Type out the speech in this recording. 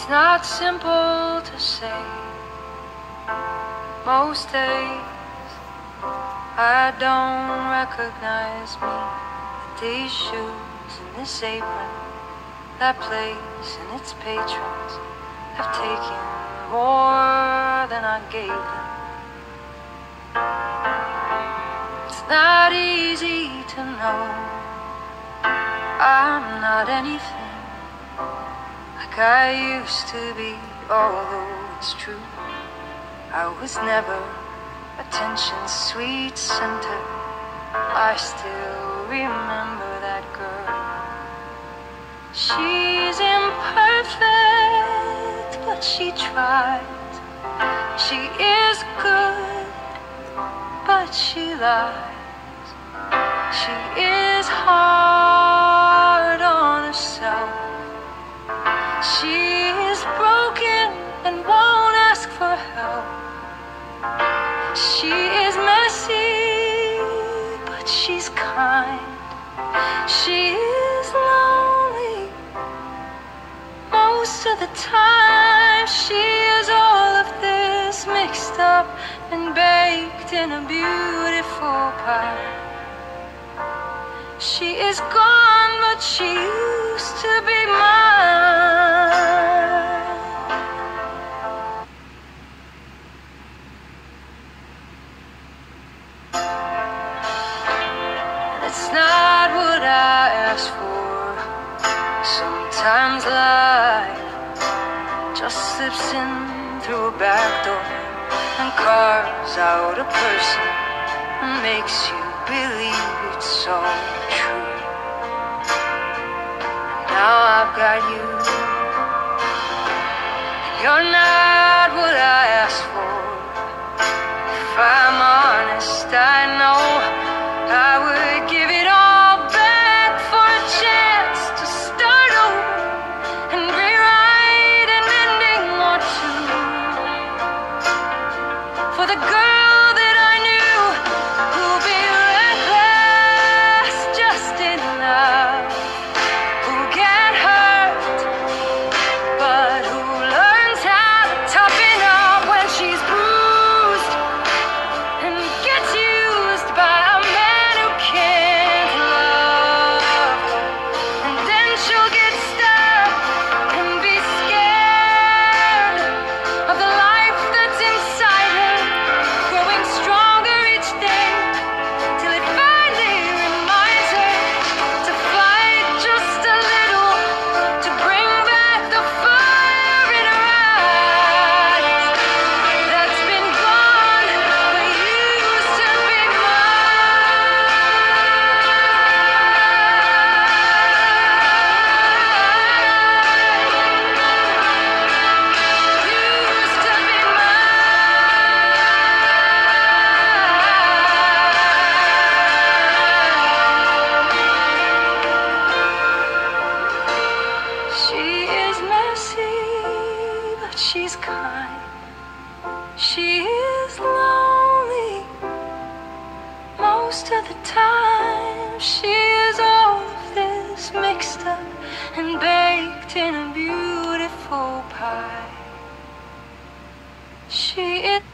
It's not simple to say. Most days I don't recognize me. These shoes and this apron, that place and its patrons have taken more than I gave them. It's not easy to know I'm not anything I used to be, although it's true. I was never attention's sweet center. I still remember that girl. She's imperfect, but she tried. She is good, but she lies. She is hard She is broken and won't ask for help. She is messy, but she's kind. She is lonely most of the time. She is all of this mixed up and baked in a beautiful pie. She is gone, but she used to be Sometimes life just slips in through a back door and carves out a person and makes you believe it's all true. Now I've got you. You're not what I asked for. If I'm honest, I know For most of the time. She is all of this mixed up and baked in a beautiful pie. She is